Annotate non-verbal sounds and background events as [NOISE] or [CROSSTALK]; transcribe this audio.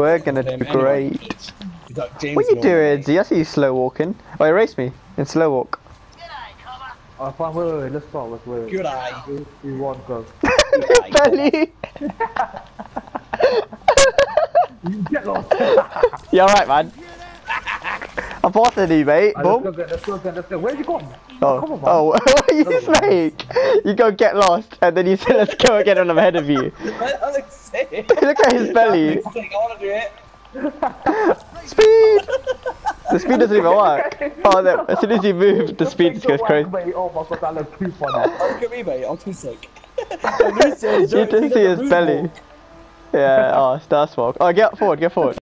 We're gonna do anyway, great. we got James What are you Morgan. doing, Z? I see you slow walking. Oh, erase me in slow walk. Oh, fine, wait, wait, wait, let's start. Let's wait. Good eye. Three, two, one, go. [LAUGHS] Belly. [LAUGHS] [LAUGHS] You get lost. You're alright, man? I'm passing you, mate. Alright, let's go Boom. let's go let's go. Where's he gone? Oh, Come on, oh, [LAUGHS] what are you saying? You go get lost, and then you say, let's go again when I'm ahead of you. Alex, say it. Look at his belly. Alex, I wanna do it. [LAUGHS] Speed! The speed doesn't even work. Oh, no, as soon as you move, the speed just goes crazy. Mate. Oh my god, that looks too funny. [LAUGHS] Look at me, mate. I'm too sick. I knew it, You Joe, can see his belly. moonwalk. Yeah, oh, star smoke. Oh, get forward, get forward.